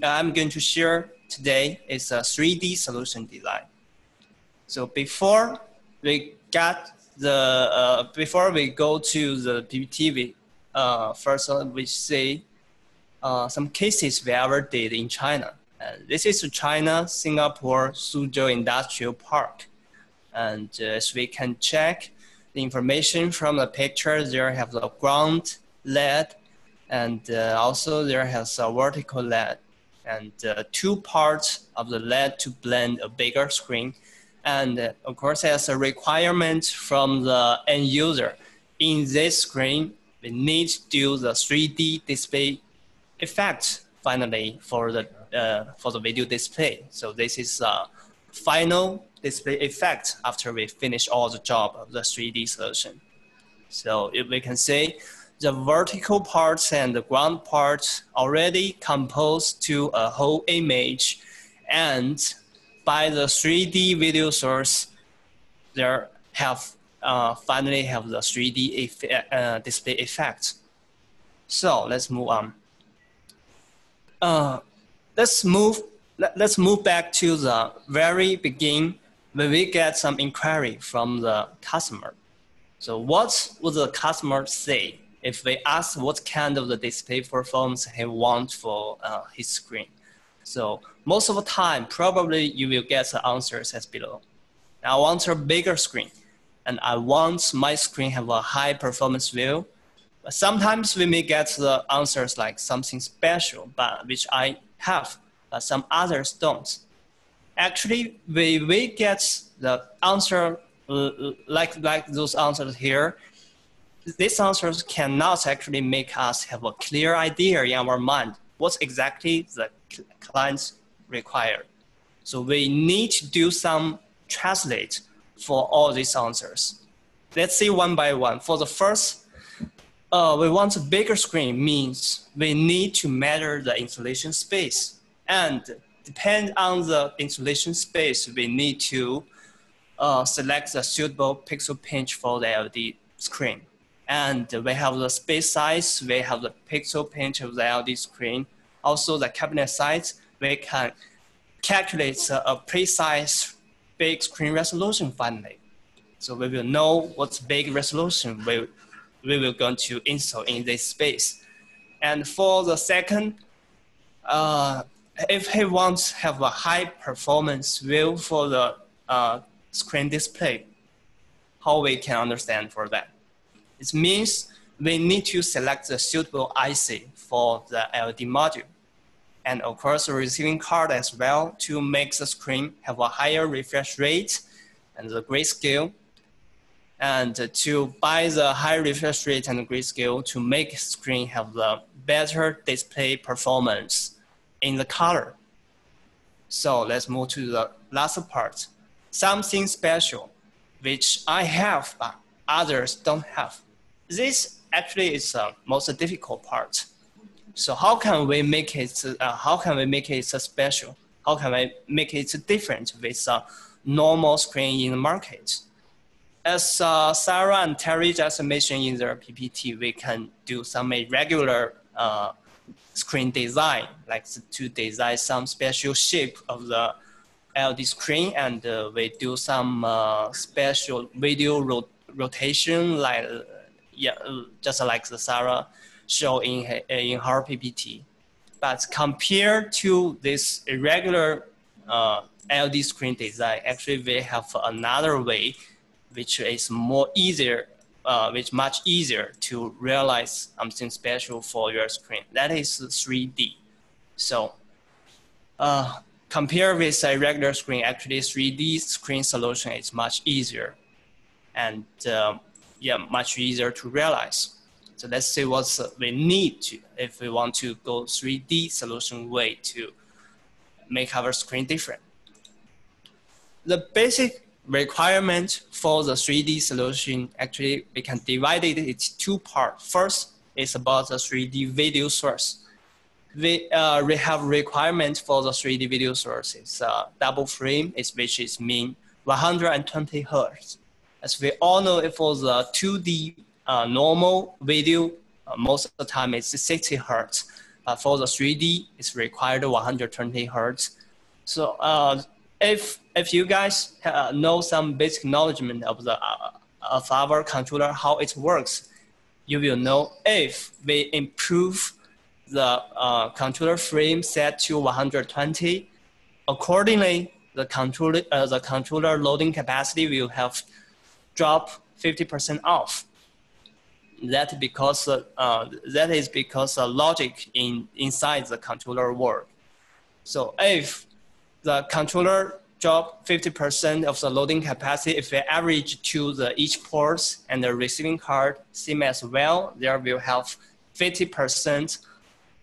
I'm going to share today is a 3D solution design. So before we get the, uh, before we go to the PPT, uh, first we see uh, some cases we ever did in China. This is China, Singapore, Suzhou Industrial Park. And uh, as we can check the information from the picture, there have the ground LED and uh, also there has a vertical LED and uh, two parts of the LED to blend a bigger screen. And uh, of course, as a requirement from the end user, in this screen, we need to do the 3D display effect finally for the, uh, for the video display. So this is a final display effect after we finish all the job of the 3D solution. So if we can say the vertical parts and the ground parts already composed to a whole image and by the 3D video source, there have uh, finally have the 3D uh, display effect. So let's move on. Uh, let's move. Let, let's move back to the very beginning when we get some inquiry from the customer. So what would the customer say if we ask what kind of the display performance he wants for uh, his screen. So most of the time, probably you will get the answers as below. I want a bigger screen and I want my screen have a high performance view. But sometimes we may get the answers like something special, but which I have, but some others don't. Actually, we, we get the answer uh, like, like those answers here these answers cannot actually make us have a clear idea in our mind what exactly the clients require. So we need to do some translate for all these answers. Let's see one by one. For the first, uh, we want a bigger screen means we need to measure the installation space. And depend on the installation space, we need to uh, select the suitable pixel pinch for the LED screen and we have the space size, we have the pixel pinch of the LED screen. Also the cabinet size, we can calculate a precise big screen resolution finally. So we will know what big resolution we, we will going to install in this space. And for the second, uh, if he wants to have a high performance view for the uh, screen display, how we can understand for that? It means we need to select the suitable IC for the LED module. And of course, the receiving card as well to make the screen have a higher refresh rate and the grayscale. And to buy the high refresh rate and grayscale to make screen have the better display performance in the color. So let's move to the last part. Something special, which I have, but others don't have. This actually is the most difficult part. So how can we make it? Uh, how can we make it special? How can we make it different with a normal screen in the market? As uh, Sarah and Terry just mentioned in their PPT, we can do some irregular uh, screen design, like to design some special shape of the LED screen, and uh, we do some uh, special video rot rotation, like yeah, just like the Sarah show in her, in her PPT. But compared to this irregular uh, LED screen design, actually we have another way, which is more easier, uh, which much easier to realize something special for your screen. That is 3D. So uh, compare with a regular screen, actually 3D screen solution is much easier. And um, yeah, much easier to realize. So let's see what we need to, if we want to go 3D solution way to make our screen different. The basic requirement for the 3D solution, actually, we can divide it into two parts. First is about the 3D video source. We, uh, we have requirement for the 3D video source. It's uh, double frame, is, which is mean 120 hertz as we all know, if for the 2D uh, normal video, uh, most of the time it's 60 hertz. but for the 3D, it's required 120 hertz. So uh, if if you guys uh, know some basic knowledge of the uh, of our controller how it works, you will know if we improve the uh, controller frame set to 120, accordingly the controller uh, the controller loading capacity will have drop 50% off. That because uh, that is because the logic in inside the controller work. So if the controller drop 50% of the loading capacity if we average to the each ports and the receiving card same as well, there will have 50%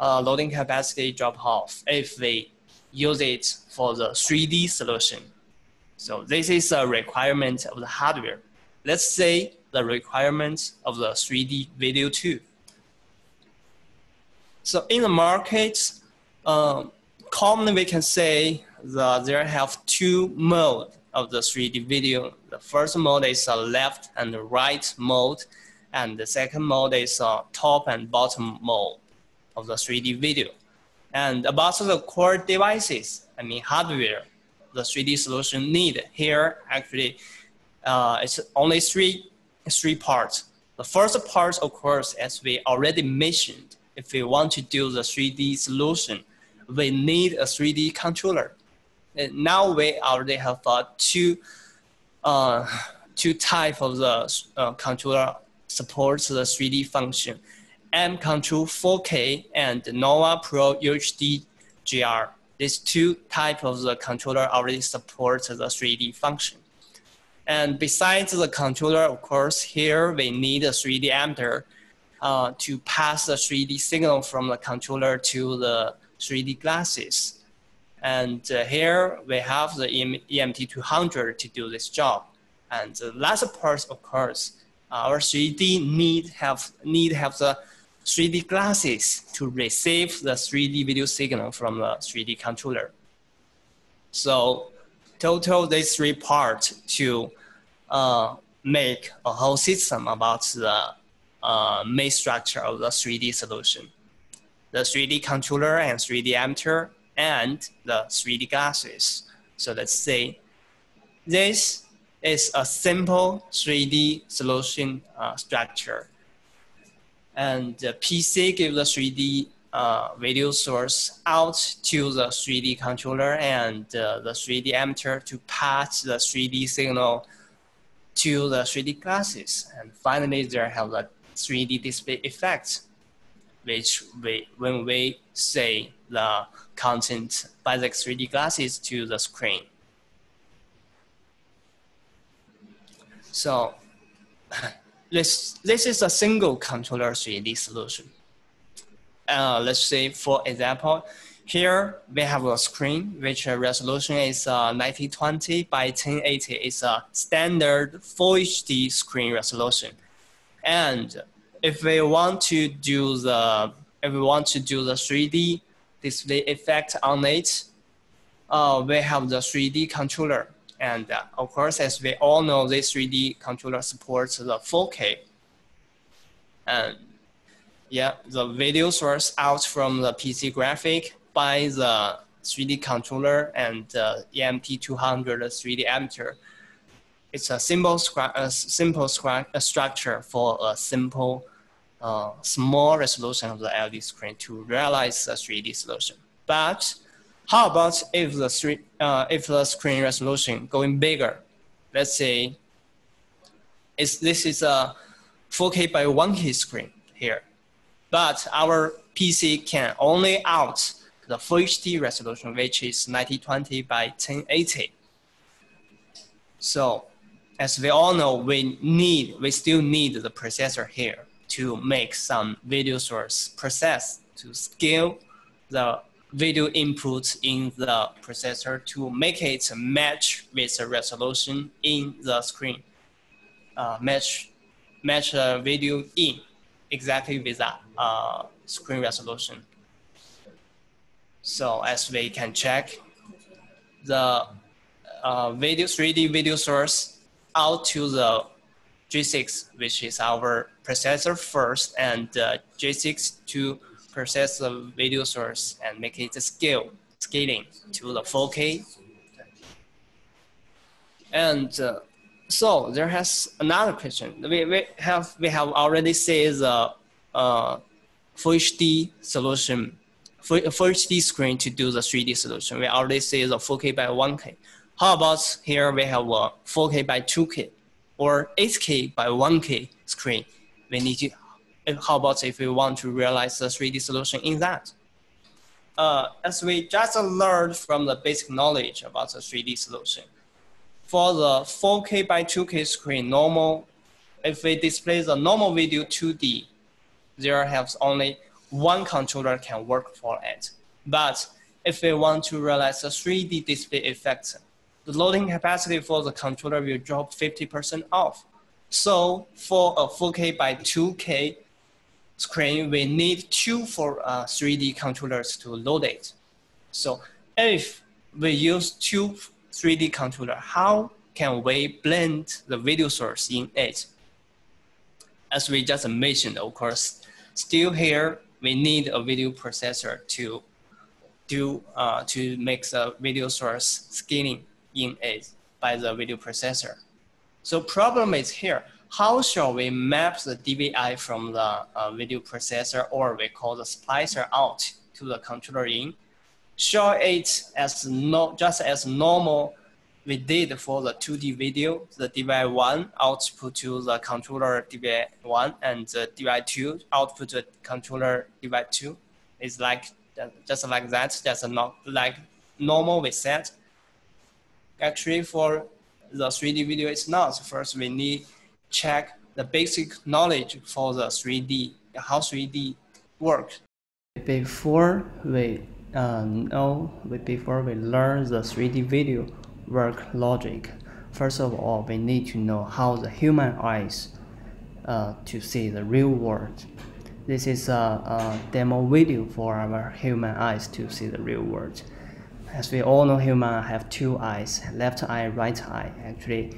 uh, loading capacity drop off if we use it for the 3D solution. So this is a requirement of the hardware. Let's say the requirements of the 3D video too. So in the market, um, commonly we can say that there have two mode of the 3D video. The first mode is a left and right mode, and the second mode is a top and bottom mode of the 3D video. And about the core devices, I mean hardware, the 3D solution need here actually uh, it's only three three parts. The first part, of course, as we already mentioned, if we want to do the 3D solution, we need a 3D controller. And now we already have uh, two, uh, two type of the uh, controller supports the 3D function. M Control 4K and Nova Pro UHD GR. These two type of the controller already support the 3D function. And besides the controller, of course, here we need a 3D emitter uh, to pass the 3D signal from the controller to the 3D glasses. And uh, here we have the EMT200 to do this job. And the last part, of course, our 3D need have need have the 3D glasses to receive the 3D video signal from the 3D controller. So total these three parts to uh, make a whole system about the uh, main structure of the 3D solution. The 3D controller and 3D emitter and the 3D glasses. So let's say this is a simple 3D solution uh, structure. And the PC gives the 3D uh, video source out to the 3D controller and uh, the 3D emitter to pass the 3D signal to the 3D glasses. And finally, there have the 3D display effect, which we, when we say the content by the 3D glasses to the screen. So this, this is a single controller 3D solution. Uh, let's say, for example, here we have a screen which resolution is uh, 1920 by 1080. It's a standard Full HD screen resolution. And if we want to do the if we want to do the 3D display effect on it, uh, we have the 3D controller. And uh, of course, as we all know, this 3D controller supports the 4K. And yeah, the video source out from the PC graphic by the 3D controller and uh, EMT200 3D emitter. It's a simple, a simple a structure for a simple uh, small resolution of the LED screen to realize the 3D solution. But how about if the, three, uh, if the screen resolution going bigger? Let's say it's, this is a 4K by 1K screen here, but our PC can only out the Full HD resolution, which is 1920 by 1080. So as we all know, we need, we still need the processor here to make some video source process to scale the video input in the processor to make it match with the resolution in the screen, uh, match match the video in exactly with that uh, screen resolution. So as we can check the uh, video 3D video source out to the G6, which is our processor first, and uh, G6 to process the video source and make it a scale, scaling to the 4K. And uh, so there has another question. We, we have we have already said the uh, full solution, full, full screen to do the 3D solution. We already say the 4K by 1K. How about here we have a 4K by 2K or 8K by 1K screen? We need to, how about if we want to realize the 3D solution in that? Uh, as we just learned from the basic knowledge about the 3D solution, for the 4K by 2K screen, normal, if we display the normal video 2D, there has only one controller can work for it. But if we want to realize the 3D display effect, the loading capacity for the controller will drop 50% off. So for a 4K by 2K screen, we need two for uh, 3D controllers to load it. So if we use two 3D controller, how can we blend the video source in it? As we just mentioned, of course, still here, we need a video processor to do uh, to make the video source scaling in it by the video processor. So problem is here, how shall we map the DVI from the uh, video processor or we call the splicer out to the controller in? Show it as no, just as normal we did for the 2D video, the DVI1 output to the controller DVI1 and the DVI2 output to the controller DVI2 is like just like that, just not like normal we set. Actually for the 3D video, it's not. First, we need check the basic knowledge for the 3D, how 3D works. Before we uh, before we learn the 3D video, work logic. First of all, we need to know how the human eyes uh, to see the real world. This is a, a, demo video for our human eyes to see the real world. As we all know, human have two eyes, left eye, right eye. Actually,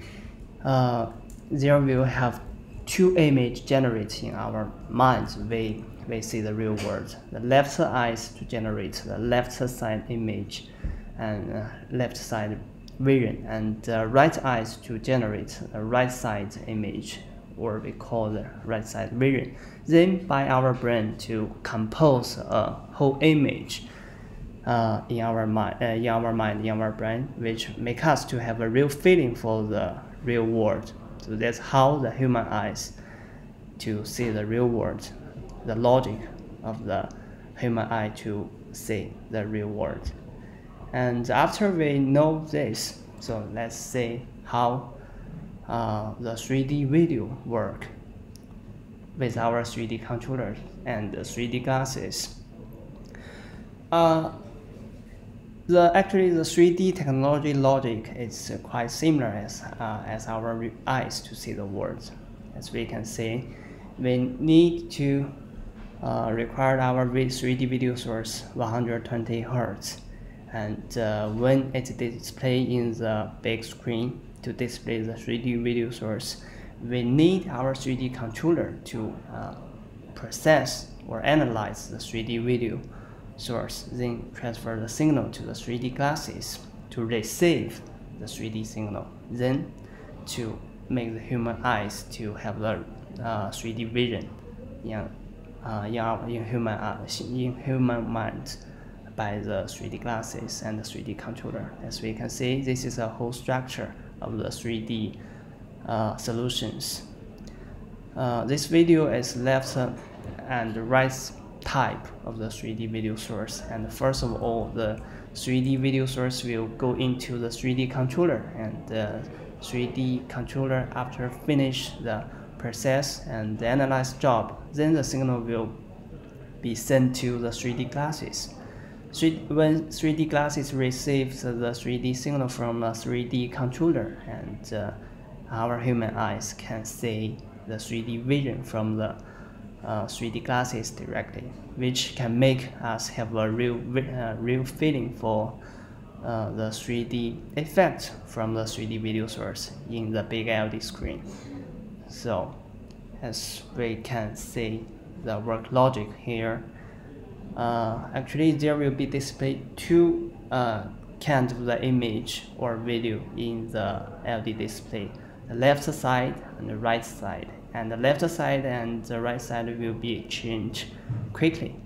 uh, there will have two images generated in our minds. We, we see the real world. The left eyes to generate the left side image and uh, left side vision and uh, right eyes to generate the right side image or we call the right side vision. Then by our brain to compose a whole image uh, in our mind, uh, in our mind, in our brain, which make us to have a real feeling for the real world. So that's how the human eyes to see the real world, the logic of the human eye to see the real world. And after we know this, so let's see how uh, the 3D video work with our 3D controllers and the 3D glasses. Uh, the actually the 3D technology logic is quite similar as uh, as our eyes to see the world. As we can see, we need to uh, record our 3D video source 120 hertz. And uh, when it display in the big screen to display the 3D video source, we need our 3D controller to uh, process or analyze the 3D video source, then transfer the signal to the 3D glasses to receive the 3D signal, then to make the human eyes to have the uh, 3D vision. In, uh, in, human in human mind by the 3D glasses and the 3D controller. As we can see, this is a whole structure of the 3D uh, solutions. This video is left and right type of the 3D video source. And first of all, the 3D video source will go into the 3D controller and the 3D controller after finish the process and the analyze job, then the signal will be sent to the 3D glasses when 3D glasses receives the 3D signal from a 3D controller and uh, our human eyes can see the 3D vision from the uh, 3D glasses directly, which can make us have a real, uh, real feeling for uh, the 3D effect from the 3D video source in the big LED screen. So, as we can see the work logic here, uh, actually there will be displayed two uh, kind of the image or video in the LD display, the left side and the right side. And the left side and the right side will be changed quickly.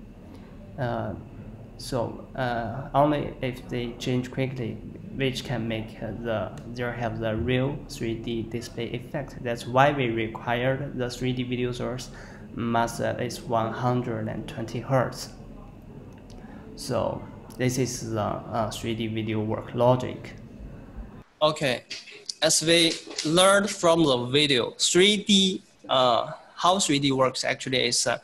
Uh, so uh, only if they change quickly, which can make the there have the real 3D display effect. That's why we require the 3D video source must at least 120 Hz. So this is the uh, 3D video work logic. Okay, as we learned from the video, 3D, uh, how 3D works actually is uh,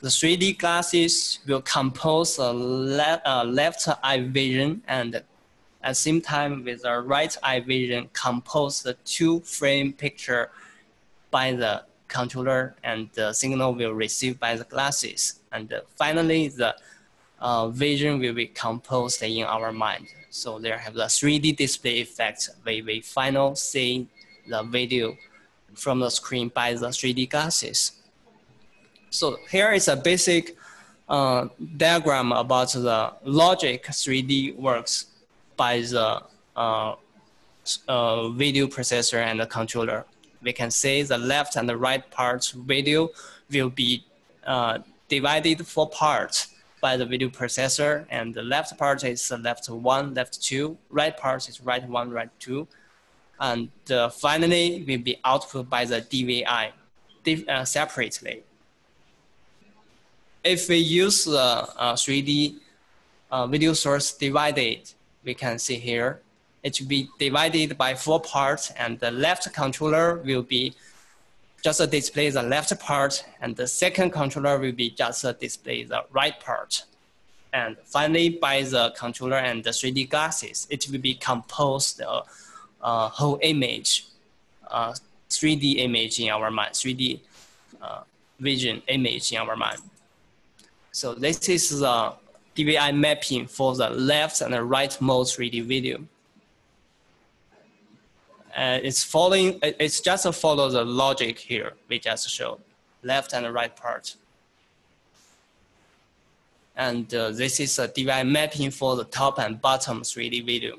the 3D glasses will compose a le uh, left eye vision and at the same time with the right eye vision compose the two frame picture by the controller and the signal will receive by the glasses. And finally, the uh, vision will be composed in our mind. So there have the 3D display effect We, we finally see the video from the screen by the 3D glasses. So here is a basic uh, diagram about the logic 3D works by the uh, uh, video processor and the controller. We can say the left and the right parts video will be uh, divided four parts by the video processor, and the left part is left one, left two, right part is right one, right two, and uh, finally will be output by the DVI uh, separately. If we use the uh, 3D uh, video source divided, we can see here, it will be divided by four parts, and the left controller will be just display the left part, and the second controller will be just display the right part. And finally, by the controller and the 3D glasses, it will be composed a, a whole image, uh, 3D image in our mind, 3D uh, vision image in our mind. So this is the DVI mapping for the left and the right mode 3D video uh, it's following, it's just a follow the logic here we just showed, left and right part. And uh, this is a DVI mapping for the top and bottom 3D video.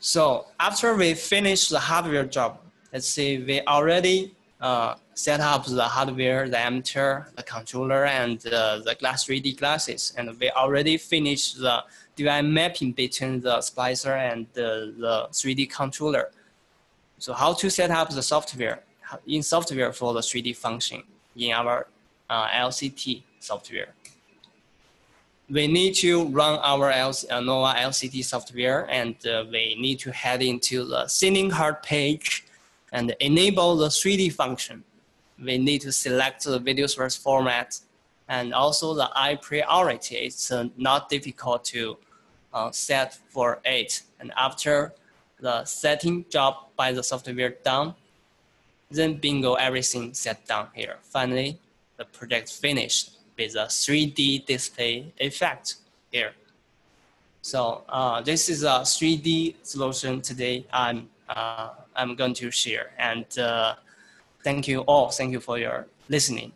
So after we finish the hardware job, let's see, we already uh, set up the hardware, the emitter, the controller, and uh, the glass 3D glasses. And we already finished the DVI mapping between the splicer and the, the 3D controller. So how to set up the software in software for the 3D function in our uh, LCT software. We need to run our LC, uh, NOVA LCT software and uh, we need to head into the sending card page and enable the 3D function. We need to select the video source format and also the eye priority. It's uh, not difficult to uh, set for it. And after the setting job by the software done, then bingo, everything set down here. Finally, the project finished with a 3D display effect here. So uh, this is a 3D solution today I'm, uh, I'm going to share. And uh, thank you all. Thank you for your listening.